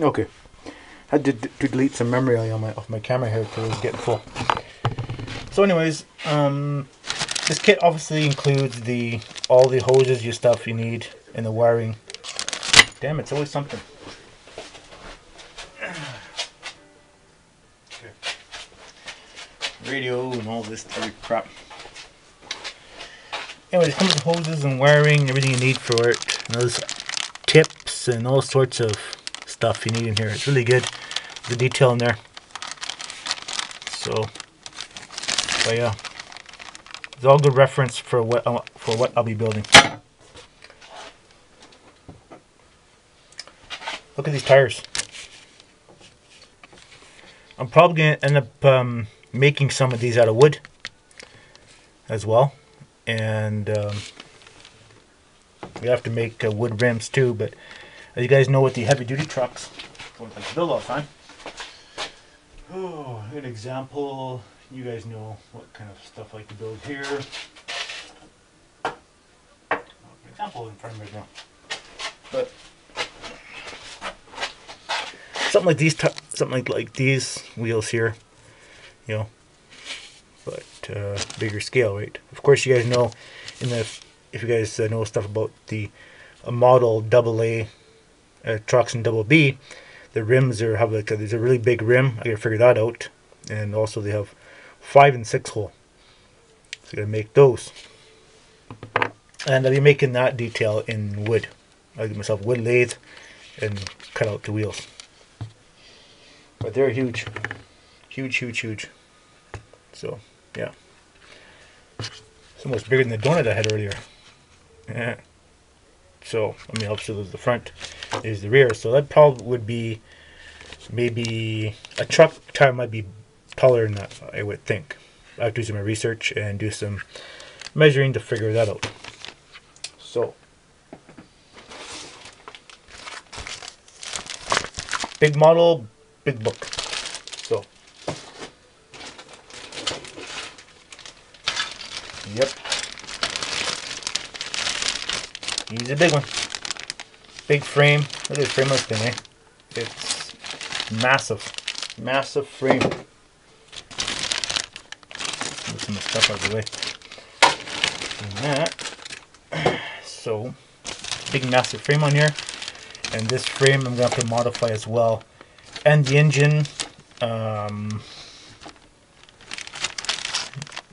Okay. I had to, to delete some memory on my of my camera here because it was getting full. So, anyways, um, this kit obviously includes the all the hoses, your stuff you need, and the wiring. Damn, it's always something. Radio and all this crap. Anyways, it comes with hoses and wiring, everything you need for it. And those tips and all sorts of stuff you need in here. It's really good. The detail in there. So, but yeah, it's all good reference for what I- for what I'll be building. Look at these tires. I'm probably gonna end up um, making some of these out of wood as well, and um, we have to make uh, wood rims too. But as you guys know, with the heavy duty trucks, what like to build all the time. Oh, an example. You guys know what kind of stuff I like to build here. An example in front of me right now. But something like these, something like, like these wheels here, you know, but uh, bigger scale, right? Of course, you guys know in the if you guys uh, know stuff about the uh, model double A uh, trucks and double B, the rims are have like a, there's a really big rim. I gotta figure that out, and also they have five and six hole. So I gotta make those, and I'll be making that detail in wood. I'll give myself wood lathe and cut out the wheels. But they're huge, huge, huge, huge. So yeah, it's almost bigger than the donut I had earlier. Yeah. So I mean, obviously the front, is the rear. So that probably would be maybe a truck tire might be taller than that. I would think. I have to do some research and do some measuring to figure that out. So big model, big book. So yep. He's a big one. Big frame. Look at the frame this thing, eh? It's massive. Massive frame. Some stuff out of the way. That. So, big massive frame on here. And this frame I'm going to have to modify as well. And the engine. Um,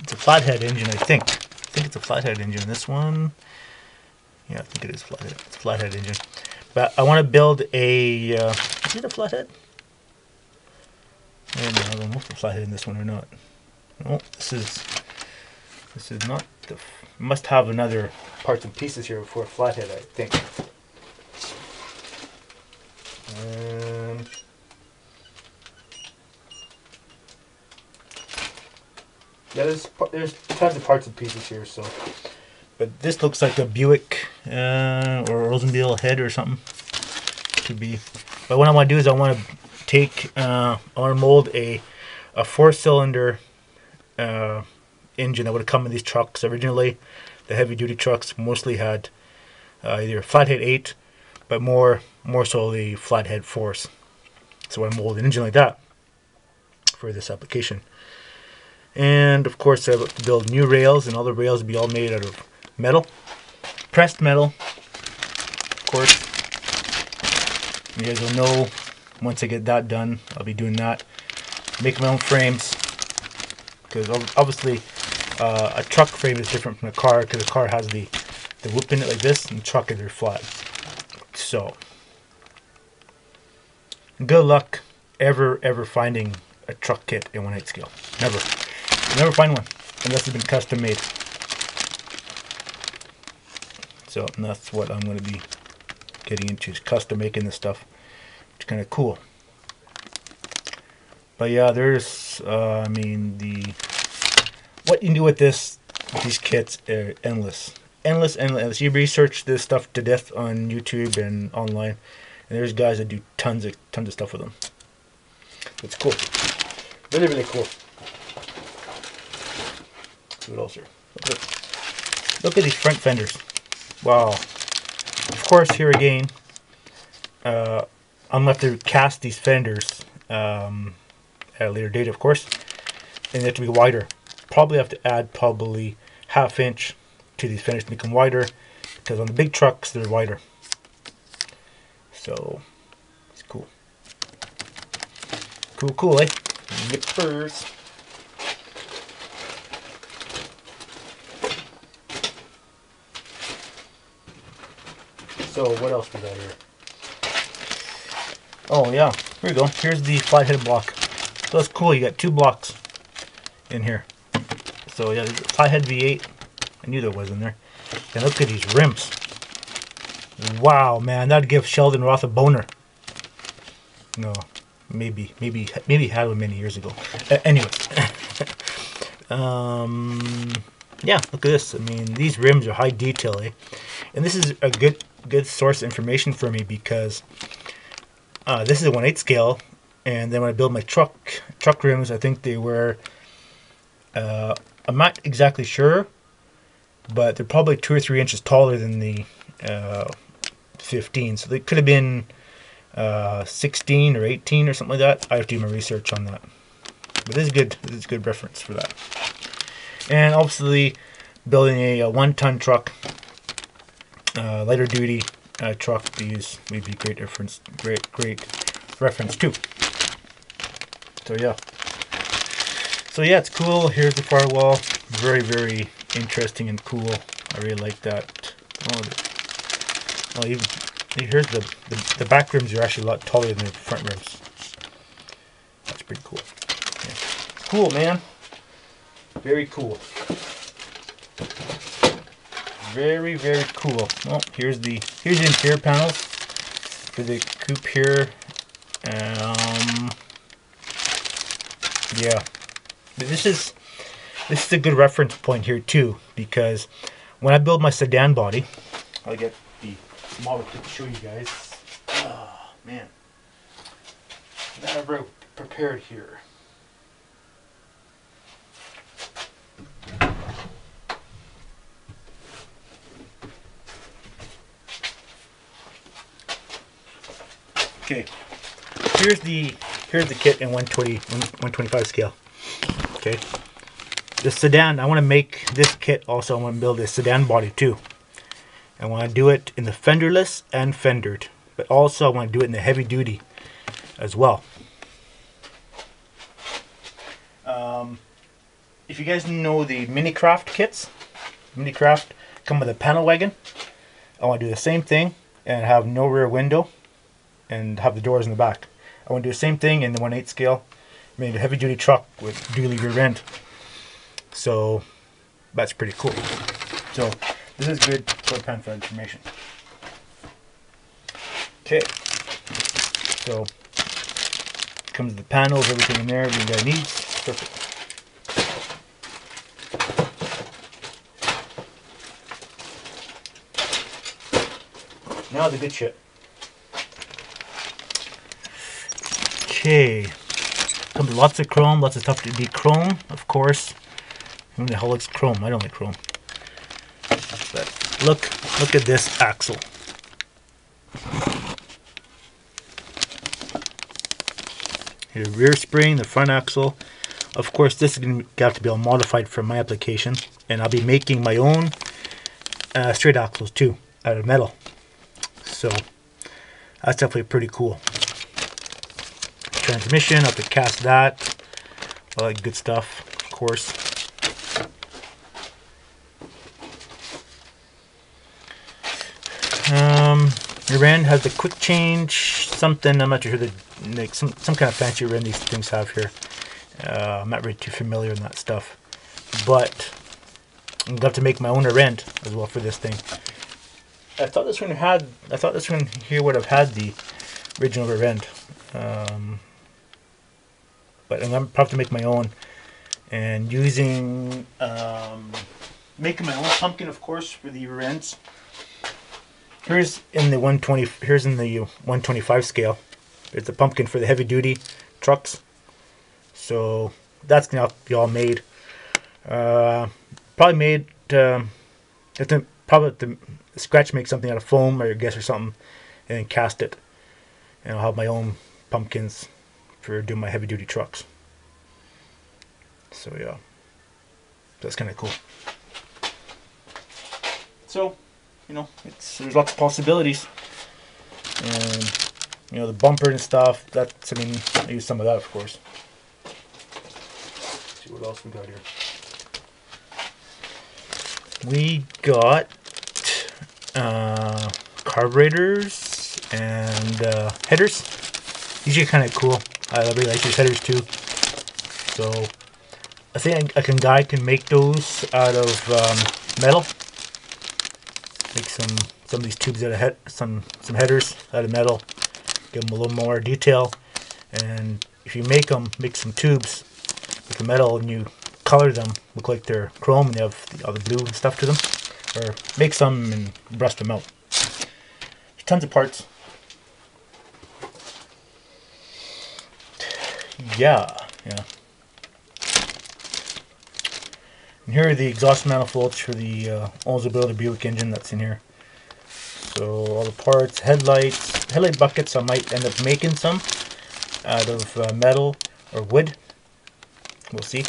it's a flathead engine, I think. I think it's a flathead engine. This one. Yeah, I think it is flathead. It's a flathead engine. But I want to build a. Uh, is it a flathead? I don't know. Flathead in this one or not. No, this is. This is not the. Must have another parts and pieces here for a flathead, I think. Um, yeah, there's there's tons of parts and pieces here, so. But this looks like a Buick uh, or Oldsmobile head or something. Could be. But what I want to do is I want to take, uh, to mold a, a four cylinder uh, engine that would have come in these trucks. Originally, the heavy duty trucks mostly had uh, either flathead 8, but more more so the flathead force. So I mold an engine like that for this application. And of course, I to build new rails, and all the rails will be all made out of metal, pressed metal. Of course, you guys will know once I get that done. I'll be doing that. Make my own frames because obviously uh, a truck frame is different from a car because a car has the the whoop in it like this, and truck is very flat. So, good luck ever ever finding a truck kit in one eight scale. Never, You'll never find one unless it's been custom made. So that's what I'm going to be getting into is custom making this stuff. It's kind of cool. But yeah, there's, uh, I mean, the what you can do with this, these kits, are endless, endless, endless. You research this stuff to death on YouTube and online, and there's guys that do tons of tons of stuff with them. It's cool, really, really cool. What else here? Look at, look at these front fenders. Wow. Of course, here again, uh, I'm going to have to cast these fenders um, at a later date, of course. And they have to be wider. Probably have to add probably half inch to these fenders to make them wider. Because on the big trucks, they're wider. So, it's cool. Cool, cool, eh? Yippers. So what else we got here? Oh yeah, here we go. Here's the flat-headed block. So that's cool. You got two blocks in here. So yeah, flathead V8. I knew there was in there. And look at these rims. Wow, man, that'd give Sheldon Roth a boner. No, maybe, maybe, maybe had one many years ago. Uh, anyways, um, yeah, look at this. I mean, these rims are high detail, eh? And this is a good, good source of information for me because uh, this is a 1 8 scale, and then when I build my truck truck rims, I think they were. Uh, I'm not exactly sure, but they're probably two or three inches taller than the uh, 15. So they could have been uh, 16 or 18 or something like that. I have to do my research on that. But this is good. This is good reference for that. And obviously, building a, a one-ton truck, uh, lighter duty uh, truck, these would be great reference, great, great reference too. So yeah. So yeah, it's cool. Here's the firewall. Very, very interesting and cool. I really like that. Oh, oh even here's the, the the back rims are actually a lot taller than the front rims. That's pretty cool. Yeah. Cool, man. Very cool. Very, very cool. Well, here's the here's the interior panels for the coupe here. Um, yeah, but this is this is a good reference point here too because when I build my sedan body, I'll get the model to show you guys. Oh man, never prepared here. Okay, here's the here's the kit in 120 125 scale. Okay, the sedan. I want to make this kit also. I want to build a sedan body too. I want to do it in the fenderless and fendered, but also I want to do it in the heavy duty as well. Um, if you guys know the Minicraft kits, Minicraft come with a panel wagon. I want to do the same thing and have no rear window and have the doors in the back. I want to do the same thing in the 1 8 scale. I made a heavy duty truck with dually rear end. So that's pretty cool. So this is good for pen for information. Okay. So comes the panels, everything in there, everything that need. Perfect. Now the good shit. Okay. Comes lots of chrome, lots of stuff to be chrome, of course. Who the hell likes chrome? I don't like chrome. But look, look at this axle. Your rear spring, the front axle. Of course, this is going to have to be all modified for my application. And I'll be making my own uh, straight axles too, out of metal. So, that's definitely pretty cool transmission, have to cast that. All that good stuff, of course. Um, your end has the quick change, something, I'm not sure the, like some, some kind of fancy end these things have here. Uh, I'm not really too familiar with that stuff. But I'm to have to make my own end as well for this thing. I thought this one had, I thought this one here would have had the original rear. Um, but I'm to make my own. And using, um, making my own pumpkin, of course, for the rear. Here's in the 120, here's in the 125 scale. It's a pumpkin for the heavy duty trucks. So that's to be all made. Uh, probably made, um, probably to scratch make something out of foam or I guess or something and then cast it and I'll have my own pumpkins for doing my heavy duty trucks. So yeah, that's kind of cool. So, you know, it's there's lots of possibilities, and you know the bumper and stuff. That's I mean I use some of that of course. Let's see what else we got here. We got uh, carburetors and uh, headers. These are kind of cool. I really like these headers too. So I think a can guy can make those out of um, metal. Make some some of these tubes out of head some some headers out of metal. Give them a little more detail. And if you make them, make some tubes with the metal, and you color them, look like they're chrome, and they have the, all the blue and stuff to them. Or make some and brush them out. There's tons of parts. Yeah, yeah. And here are the exhaust manifolds for the uh, Oldsmobile Buick engine that's in here. So all the parts, headlights, headlight buckets. I might end up making some out of uh, metal or wood. We'll see.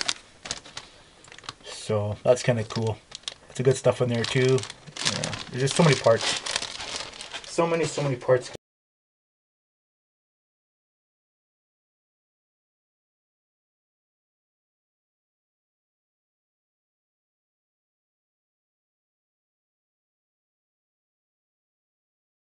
So that's kind of cool. That's a good stuff in there too. Yeah, there's just so many parts. So many, so many parts.